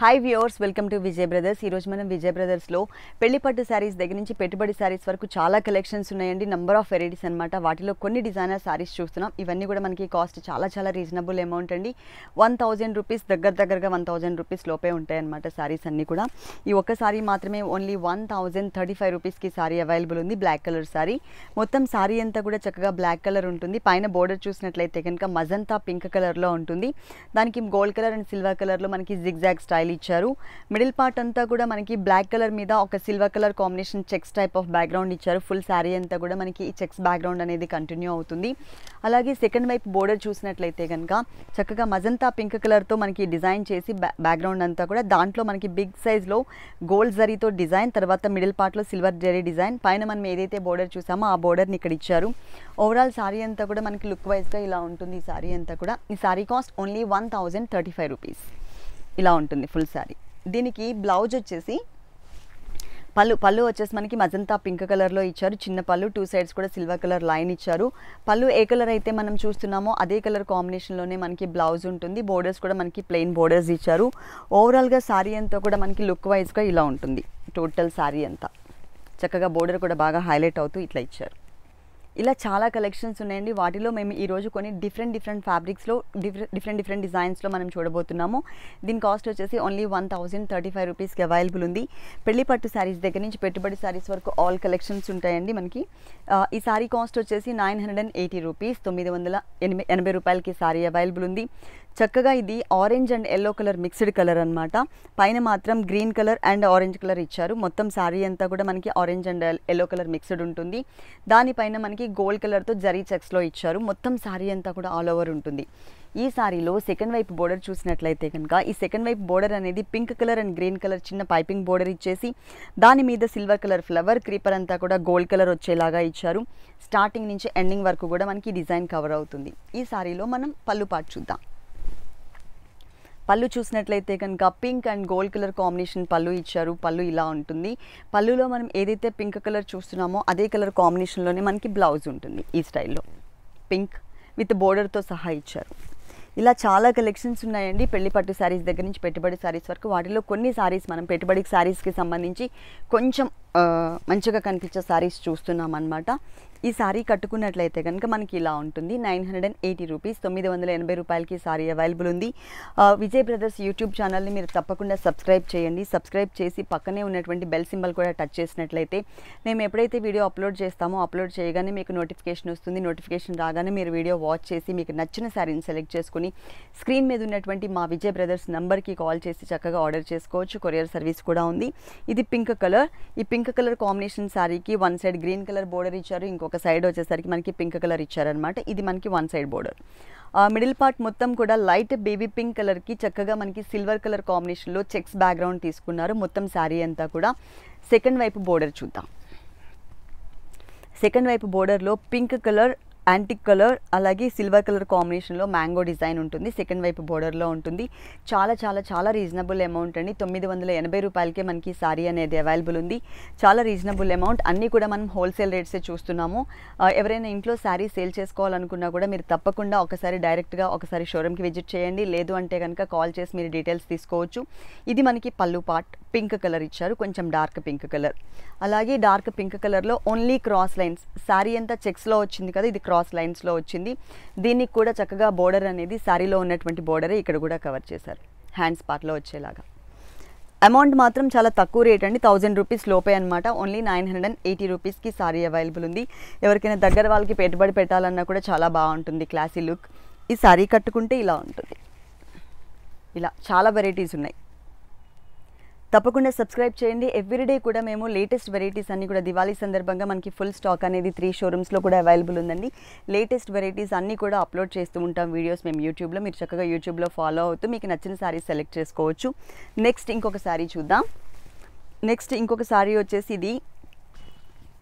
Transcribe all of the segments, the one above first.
Hi viewers welcome to Vijay Brothers ఈరోజు మనం విజయ్ బ్రదర్స్లో పెళ్ళి పట్టు శారీస్ దగ్గర నుంచి పెట్టుబడి శారీస్ వరకు చాలా కలెక్షన్స్ ఉన్నాయండి. నంబర్ ఆఫ్ వెరైటీస్ అనమాట వాటిలో కొన్ని డిజైనర్ శారీస్ చూస్తున్నాం. ఇవన్నీ కూడా మనకి కాస్ట్ చాలా చాలా రీజనబుల్ అమౌంట్ అండి. వన్ థౌజండ్ రూపీస్ దగ్గర దగ్గరగా వన్ థౌజండ్ రూపీస్ లోపే ఉంటాయి అనమాట శారీస్ అన్నీ కూడా. ఈ ఒక్క శారీ మాత్రమే only one thousand thirty five రూపీస్కి శారీ అవైలబుల్ ఉంది బ్లాక్ కలర్ శారీ మొత్తం శారీ అంతా కూడా చక్కగా బ్లాక్ కలర్ ఉంటుంది. పైన బోర్డర్ చూసినట్లయితే కనుక మజంతా పింక్ కలర్లో ఉంటుంది. దానికి గోల్డ్ కలర్ అండ్ సిల్వర్ కలర్లో మనకి జిగ్జాగ్ స్టైల్ ఇచ్చారు. మిడిల్ పార్ట్ అంతా కూడా మనకి బ్లాక్ కలర్ మీద ఒక silver colour combination checks type of background ఇచ్చారు. ఫుల్ శారీ అంతా కూడా మనకి ఈ చెక్స్ బ్యాక్గ్రౌండ్ అనేది కంటిన్యూ అవుతుంది. అలాగే సెకండ్ వైపు బోర్డర్ చూసినట్లయితే కనుక చక్కగా మజంతా పింక్ కలర్తో మనకి డిజైన్ చేసి బ్యాక్గ్రౌండ్ అంతా కూడా దాంట్లో మనకి బిగ్ సైజ్లో గోల్డ్ జరీతో డిజైన్ తర్వాత మిడిల్ పార్ట్లో సిల్వర్ జరీ డిజైన్ పైన మనం ఏదైతే బోర్డర్ చూసామో ఆ బోర్డర్ని ఇక్కడ ఇచ్చారు. ఓవరాల్ శారీ అంతా కూడా మనకి లుక్ వైజ్గా ఇలా ఉంటుంది ఈ శారీ అంతా కూడా. ఈ sari cost only one thousand thirty five rupees ఇలా ఉంటుంది ఫుల్ శారీ దీనికి బ్లౌజ్ వచ్చేసి పళ్ళు పళ్ళు వచ్చేసి మనకి మజంతా పింక్ కలర్లో ఇచ్చారు. చిన్న పళ్ళు టూ సైడ్స్ కూడా సిల్వర్ కలర్ లైన్ ఇచ్చారు. పళ్ళు ఏ కలర్ అయితే మనం చూస్తున్నామో అదే కలర్ కాంబినేషన్లోనే మనకి బ్లౌజ్ ఉంటుంది. బోర్డర్స్ కూడా మనకి ప్లెయిన్ బోర్డర్స్ ఇచ్చారు. ఓవరాల్గా శారీ అంతా కూడా మనకి లుక్ వైజ్గా ఇలా ఉంటుంది. టోటల్ శారీ అంతా. చక్కగా బోర్డర్ కూడా బాగా హైలైట్ అవుతూ ఇట్లా ఇచ్చారు. ఇలా చాలా కలెక్షన్స్ ఉన్నాయండి. వాటిలో మేము ఈరోజు కొన్ని డిఫరెంట్ డిఫరెంట్ ఫ్యాబ్రిక్స్లో డిఫరెంట్ డిఫరెంట్ డిఫరెంట్ డిజైన్స్లో మనం చూడబోతున్నాము. దీని కాస్ట్ వచ్చేసి only one thousand thirty five రూపీస్కి అవైలబుల్ ఉంది. పెళ్ళి పట్టు శారీస్ దగ్గర నుంచి పెట్టుబడి శారీస్ వరకు ఆల్ కలెక్షన్స్ ఉంటాయండి మనకి. ఈ శారీ కాస్ట్ వచ్చేసి nine hundred and eighty rupees తొమ్మిది వందల ఎనభై ఎనభై రూపాయలకి శారీ అవైలబుల్ ఉంది. చక్కగా ఇది orange and yellow colour mixed colour అనమాట పైన మాత్రం green colour and orange colour ఇచ్చారు. మొత్తం శారీ అంతా కూడా మనకి orange and yellow colour mixed ఉంటుంది. దానిపైన మనకి గోల్డ్ కలర్తో జరీ చెక్స్లో ఇచ్చారు. మొత్తం శారీ అంతా కూడా ఆల్ ఓవర్ ఉంటుంది. ఈ సారీలో సెకండ్ వైపు బోర్డర్ చూసినట్లయితే కనుక ఈ సెకండ్ వైపు బోర్డర్ అనేది pink colour and green colour చిన్న పైపింగ్ బోర్డర్ ఇచ్చేసి దాని మీద సిల్వర్ కలర్ ఫ్లవర్ క్రీపర్ అంతా కూడా గోల్డ్ కలర్ వచ్చేలాగా ఇచ్చారు. స్టార్టింగ్ నుంచి ఎండింగ్ వరకు కూడా మనకి డిజైన్ కవర్ అవుతుంది. ఈ సారీలో మనం పళ్ళు పాటు చూద్దాం. పళ్ళు చూసినట్లయితే కనుక pink and gold colour combination పళ్ళు ఇచ్చారు. పళ్ళు ఇలా ఉంటుంది. పళ్ళులో మనం ఏదైతే పింక్ కలర్ చూస్తున్నామో అదే కలర్ కాంబినేషన్లోనే మనకి బ్లౌజ్ ఉంటుంది ఈ స్టైల్లో పింక్ విత్ బోర్డర్తో సహా ఇచ్చారు. ఇలా చాలా కలెక్షన్స్ ఉన్నాయండి. పెళ్ళి పట్టు శారీస్ దగ్గర నుంచి పెట్టుబడి శారీస్ వరకు వాటిలో కొన్ని శారీస్ మనం పెట్టుబడి శారీస్కి సంబంధించి కొంచెం మంచిగా కనిపించే శారీస్ చూస్తున్నాం అనమాట ఈ శారీ కట్టుకున్నట్లయితే కనుక మనకి ఇలా ఉంటుంది. Nine hundred and eighty rupees తొమ్మిది వందల ఎనభై రూపాయలకి శారీ అవైలబుల్ ఉంది. విజయ్ బ్రదర్స్ యూట్యూబ్ ఛానల్ని మీరు తప్పకుండా సబ్స్క్రైబ్ చేయండి. సబ్స్క్రైబ్ చేసి పక్కనే ఉన్నటువంటి బెల్ సింబల్ కూడా టచ్ చేసినట్లయితే మేము ఎప్పుడైతే వీడియో అప్లోడ్ చేస్తామో అప్లోడ్ చేయగానే మీకు నోటిఫికేషన్ వస్తుంది. నోటిఫికేషన్ రాగానే మీరు వీడియో వాచ్ చేసి మీకు నచ్చిన శారీని సెలెక్ట్ చేసుకుని స్క్రీన్ మీద ఉన్నటువంటి మా విజయ్ బ్రదర్స్ నెంబర్కి కాల్ చేసి చక్కగా ఆర్డర్ చేసుకోవచ్చు. కొరియర్ సర్వీస్ కూడా ఉంది. ఇది పింక్ కలర్ ఈ పింక్ పింక్ కలర్ కాంబినేషన్ శారీకి one side green colour border ఇచ్చారు ఇంకొక సైడ్ వచ్చేసరికి మనకి పింక్ కలర్ ఇచ్చారనమాట ఇది మనకి one side border. Middle part మొత్తం కూడా లైట్ బేబీ పింక్ కలర్కి చక్కగా మనకి సిల్వర్ కలర్ కాంబినేషన్లో చెక్స్ బ్యాక్గ్రౌండ్ తీసుకున్నారు. మొత్తం శారీ అంతా కూడా సెకండ్ వైపు బోర్డర్ చూద్దాం. సెకండ్ వైపు బోర్డర్లో పింక్ కలర్ యాంటిక్ కలర్ అలాగే సిల్వర్ కలర్ కాంబినేషన్లో మ్యాంగో డిజైన్ ఉంటుంది సెకండ్ వైపు బోర్డర్లో ఉంటుంది. చాలా చాలా చాలా రీజనబుల్ అమౌంట్ అండి. తొమ్మిది వందల ఎనభై రూపాయలకే మనకి సారీ అనేది అవైలబుల్ ఉంది. చాలా రీజనబుల్ అమౌంట్ అన్నీ కూడా మనం హోల్సేల్ రేట్సే చూస్తున్నాము. ఎవరైనా ఇంట్లో శారీ సేల్ చేసుకోవాలనుకున్నా కూడా మీరు తప్పకుండా ఒకసారి డైరెక్ట్గా ఒకసారి షోరూమ్కి విజిట్ చేయండి. లేదు అంటే కనుక కాల్ చేసి మీరు డీటెయిల్స్ తీసుకోవచ్చు. ఇది మనకి పళ్ళు పార్ట్ పింక్ కలర్ ఇచ్చారు కొంచెం డార్క్ పింక్ కలర్. అలాగే డార్క్ పింక్ కలర్లో ఓన్లీ క్రాస్ లైన్స్ శారీ అంతా చెక్స్లో వచ్చింది కదా ఇది క్రాస్ లైన్స్లో వచ్చింది. దీనికి కూడా చక్కగా బోర్డర్ అనేది శారీలో ఉన్నటువంటి బోర్డరే ఇక్కడ కూడా కవర్ చేశారు. హ్యాండ్స్ పార్ట్లో వచ్చేలాగా. అమౌంట్ మాత్రం చాలా తక్కువ రేట్ అండి థౌజండ్ రూపీస్ లోపే అనమాట only nine hundred and eighty రూపీస్కి సారీ అవైలబుల్ ఉంది. ఎవరికైనా దగ్గర వాళ్ళకి పెట్టుబడి పెట్టాలన్నా కూడా చాలా బాగుంటుంది క్లాసీ లుక్ ఈ సారీ కట్టుకుంటే ఇలా ఉంటుంది. ఇలా చాలా వెరైటీస్ ఉన్నాయి. తప్పకుండా సబ్స్క్రైబ్ చేయండి. ఎవ్రీడే కూడా మేము లేటెస్ట్ వెరైటీస్ అన్నీ కూడా దివాళీ సందర్భంగా మనకి ఫుల్ స్టాక్ అనేది త్రీ షోరూమ్స్లో కూడా అవైలబుల్ ఉందండి. లేటెస్ట్ వెరైటీస్ అన్నీ కూడా అప్లోడ్ చేస్తూ ఉంటాం వీడియోస్ మేము యూట్యూబ్లో మీరు చక్కగా యూట్యూబ్లో ఫాలో అవుతూ మీకు నచ్చిన శారీ సెలెక్ట్ చేసుకోవచ్చు. నెక్స్ట్ ఇంకొక శారీ చూద్దాం. నెక్స్ట్ ఇంకొక శారీ వచ్చేసి ఇది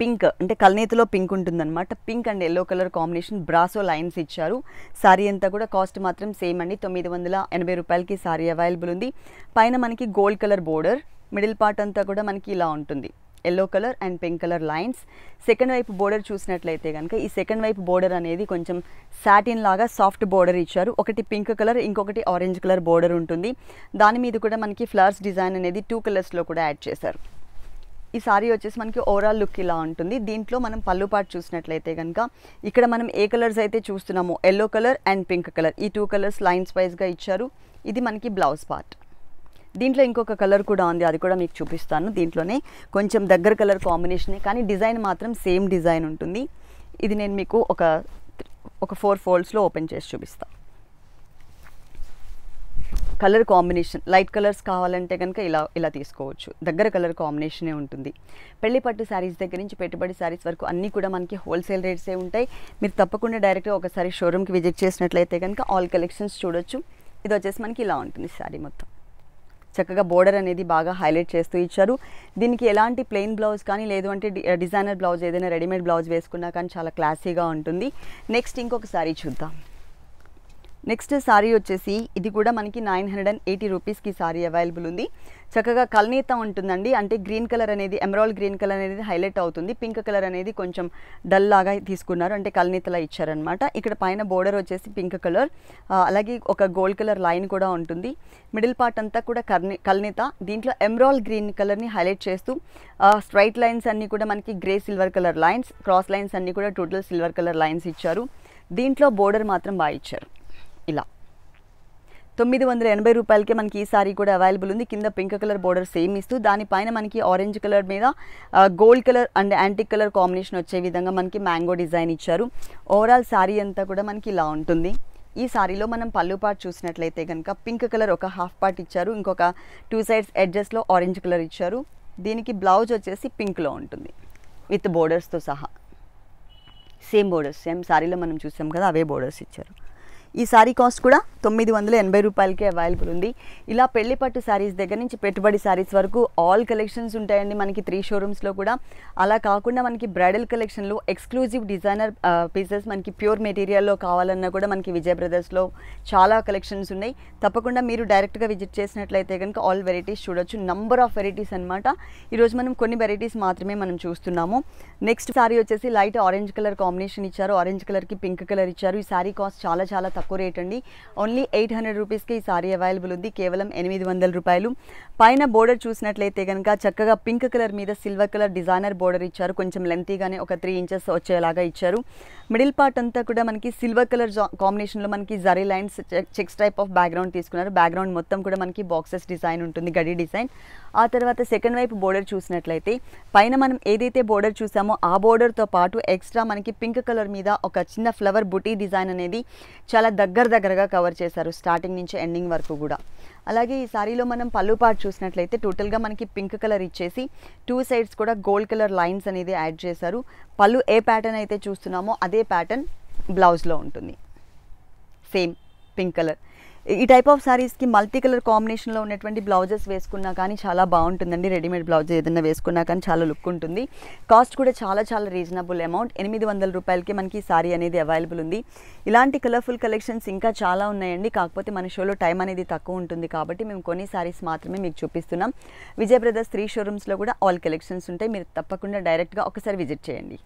పింక్ అంటే కల్నేతిలో పింక్ ఉంటుందన్నమాట. Pink and yellow colour combination brasso lines ఇచ్చారు. సారీ అంతా కూడా కాస్ట్ మాత్రం సేమ్ అండి. తొమ్మిది వందల ఎనభై రూపాయలకి శారీ అవైలబుల్ ఉంది. పైన మనకి gold colour border middle part అంతా కూడా మనకి ఇలా ఉంటుంది. Yellow colour and pink colour lines. Second వైపు బోర్డర్ చూసినట్లయితే కనుక ఈ సెకండ్ వైపు బోర్డర్ అనేది కొంచెం సాటిన్ లాగా సాఫ్ట్ బోర్డర్ ఇచ్చారు. ఒకటి పింక్ కలర్ ఇంకొకటి ఆరెంజ్ కలర్ బోర్డర్ ఉంటుంది. దాని మీద కూడా మనకి ఫ్లవర్స్ డిజైన్ అనేది టూ కలర్స్లో కూడా యాడ్ చేశారు. ఈ సారీ వచ్చేసి మనకి ఓవరాల్ లుక్ ఇలా ఉంటుంది. దీంట్లో మనం పళ్ళు పాటు చూసినట్లయితే కనుక ఇక్కడ మనం ఏ కలర్స్ అయితే చూస్తున్నామో yellow colour and pink colour ఈ టూ కలర్స్ లైన్స్ వైజ్గా ఇచ్చారు. ఇది మనకి బ్లౌజ్ పార్ట్. దీంట్లో ఇంకొక కలర్ కూడా ఉంది అది కూడా మీకు చూపిస్తాను దీంట్లోనే. కొంచెం దగ్గర కలర్ కాంబినేషనే కానీ డిజైన్ మాత్రం సేమ్ డిజైన్ ఉంటుంది. ఇది నేను మీకు ఒక ఒక ఫోర్ ఫోల్డ్స్లో ఓపెన్ చేసి చూపిస్తాను కలర్ కాంబినేషన్ లైట్ కలర్స్ కావాలంటే కనుక ఇలా ఇలా తీసుకోవచ్చు. దగ్గర కలర్ కాంబినేషనే ఉంటుంది. పెళ్ళి పట్టు శారీస్ దగ్గర నుంచి పెట్టుబడి శారీస్ వరకు అన్నీ కూడా మనకి హోల్సేల్ రేట్సే ఉంటాయి. మీరు తప్పకుండా డైరెక్ట్గా ఒకసారి షోరూమ్కి విజిట్ చేసినట్లయితే కనుక ఆల్ కలెక్షన్స్ చూడొచ్చు. ఇది వచ్చేసి మనకి ఇలా ఉంటుంది శారీ మొత్తం. చక్కగా బోర్డర్ అనేది బాగా హైలైట్ చేస్తూ ఇచ్చారు. దీనికి ఎలాంటి ప్లెయిన్ బ్లౌజ్ కానీ లేదు అంటే డిజైనర్ బ్లౌజ్ ఏదైనా రెడీమేడ్ బ్లౌజ్ వేసుకున్నా కానీ చాలా క్లాసీగా ఉంటుంది. నెక్స్ట్ ఇంకొక సారీ చూద్దాం. నెక్స్ట్ సారీ వచ్చేసి ఇది కూడా మనకి నైన్ హండ్రెడ్ అండ్ ఎయిటీ రూపీస్కి సారీ అవైలబుల్ ఉంది. చక్కగా కల్నీత ఉంటుందండి. అంటే గ్రీన్ కలర్ అనేది ఎమరాల్ గ్రీన్ కలర్ అనేది హైలైట్ అవుతుంది. పింక్ కలర్ అనేది కొంచెం డల్ లాగా తీసుకున్నారు. అంటే కల్నీతలా ఇచ్చారనమాట ఇక్కడ పైన బోర్డర్ వచ్చేసి పింక్ కలర్. అలాగే ఒక గోల్డ్ కలర్ లైన్ కూడా ఉంటుంది. మిడిల్ పార్ట్ అంతా కూడా కర్ని కల్నీత. దీంట్లో ఎమరాల్ గ్రీన్ కలర్ని హైలైట్ చేస్తూ స్ట్రైట్ లైన్స్ అన్నీ కూడా మనకి grey silver colour lines cross lines అన్నీ కూడా టోటల్ సిల్వర్ కలర్ లైన్స్ ఇచ్చారు. దీంట్లో బోర్డర్ మాత్రం బాగా ఇచ్చారు. ఇలా. తొమ్మిది వందల ఎనభై రూపాయలకే మనకి ఈ సారీ కూడా అవైలబుల్ ఉంది. కింద పింక్ కలర్ బోర్డర్ సేమ్ ఇస్తూ దానిపైన మనకి ఆరెంజ్ కలర్ మీద gold colour and antique colour combination వచ్చే విధంగా మనకి మ్యాంగో డిజైన్ ఇచ్చారు. ఓవరాల్ శారీ అంతా కూడా మనకి ఇలా ఉంటుంది. ఈ సారీలో మనం పళ్ళు పార్ట్ చూసినట్లయితే కనుక పింక్ కలర్ ఒక హాఫ్ పార్ట్ ఇచ్చారు. ఇంకొక టూ సైడ్స్ ఎడ్జెస్లో ఆరెంజ్ కలర్ ఇచ్చారు. దీనికి బ్లౌజ్ వచ్చేసి పింక్లో ఉంటుంది. విత్ బోర్డర్స్తో సహా. సేమ్ బోర్డర్స్ సేమ్ సారీలో మనం చూసాం కదా అవే బోర్డర్స్ ఇచ్చారు. ఈ సారీ కాస్ట్ కూడా తొమ్మిది వందల ఎనభై రూపాయలకే అవైలబుల్ ఉంది. ఇలా పెళ్ళి పట్టు శారీస్ దగ్గర నుంచి పెట్టుబడి శారీస్ వరకు ఆల్ కలెక్షన్స్ ఉంటాయండి మనకి త్రీ షోరూమ్స్లో కూడా. అలా కాకుండా మనకి బ్రైడల్ కలెక్షన్లో ఎక్స్క్లూజివ్ డిజైనర్ పీసెస్ మనకి ప్యూర్ మెటీరియల్లో కావాలన్నా కూడా మనకి విజయ్ బ్రదర్స్లో చాలా కలెక్షన్స్ ఉన్నాయి. తప్పకుండా మీరు డైరెక్ట్గా విజిట్ చేసినట్లయితే కనుక ఆల్ వెరైటీస్ చూడొచ్చు. నంబర్ ఆఫ్ వెరైటీస్ అనమాట ఈరోజు మనం కొన్ని వెరైటీస్ మాత్రమే మనం చూస్తున్నాము. నెక్స్ట్ సారీ వచ్చేసి లైట్ ఆరెంజ్ కలర్ కాంబినేషన్ ఇచ్చారు. ఆరెంజ్ కలర్కి పింక్ కలర్ ఇచ్చారు. ఈ సారీ కాస్ట్ చాలా చాలా తక్కువ రేట్ అండి. ఓన్లీ ఎయిట్ హండ్రెడ్ రూపీస్కి ఈ సారీ అవైలబుల్ ఉంది. కేవలం ఎనిమిది వందల రూపాయలు. పైన బోర్డర్ చూసినట్లయితే కనుక చక్కగా పింక్ కలర్ మీద సిల్వర్ కలర్ డిజైనర్ బోర్డర్ ఇచ్చారు. కొంచెం లెంతీగానే ఒక త్రీ ఇంచెస్ వచ్చేలాగా ఇచ్చారు. మిడిల్ పార్ట్ అంతా కూడా మనకి సిల్వర్ కలర్ కాంబినేషన్లో మనకి zari lines checks type of background తీసుకున్నారు. బ్యాక్గ్రౌండ్ మొత్తం కూడా మనకి బాక్సెస్ డిజైన్ ఉంటుంది గడి డిజైన్ ఆ తర్వాత సెకండ్ వైపు బోర్డర్ చూసినట్లయితే పైన మనం ఏదైతే బోర్డర్ చూసామో ఆ బోర్డర్తో పాటు ఎక్స్ట్రా మనకి పింక్ కలర్ మీద ఒక చిన్న ఫ్లవర్ బుటీ డిజైన్ అనేది చాలా దగ్గర దగ్గరగా కవర్ చేశారు స్టార్టింగ్ నుంచి ఎండింగ్ వరకు కూడా. అలాగే ఈ సారీలో మనం పళ్ళు పాటు చూసినట్లయితే టోటల్గా మనకి పింక్ కలర్ ఇచ్చేసి టూ సైడ్స్ కూడా గోల్డ్ కలర్ లైన్స్ అనేది యాడ్ చేశారు. పళ్ళు ఏ ప్యాటర్న్ అయితే చూస్తున్నామో అదే ప్యాటర్న్ బ్లౌజ్లో ఉంటుంది. సేమ్ పింక్ కలర్ ఈ టైప్ ఆఫ్ సారీస్కి మల్టీ కలర్ కాంబినేషన్లో ఉన్నటువంటి బ్లౌజెస్ వేసుకున్నా కానీ చాలా బాగుంటుందండి. రెడీమేడ్ బ్లౌజ్ ఏదైనా వేసుకున్నా కానీ చాలా లుక్ ఉంటుంది. కాస్ట్ కూడా చాలా చాలా రీజనబుల్ అమౌంట్ ఎనిమిది వందల రూపాయలకి మనకి శారీ అనేది అవైలబుల్ ఉంది. ఇలాంటి కలర్ఫుల్ కలెక్షన్స్ ఇంకా చాలా ఉన్నాయండి. కాకపోతే మన షోలో టైం అనేది తక్కువ ఉంటుంది కాబట్టి మేము కొన్ని సారీస్ మాత్రమే మీకు చూపిస్తున్నాం. విజయ బ్రదర్స్ త్రీ షోరూమ్స్లో కూడా ఆల్ కలెక్షన్స్ ఉంటాయి. మీరు తప్పకుండా డైరెక్ట్గా ఒకసారి విజిట్ చేయండి.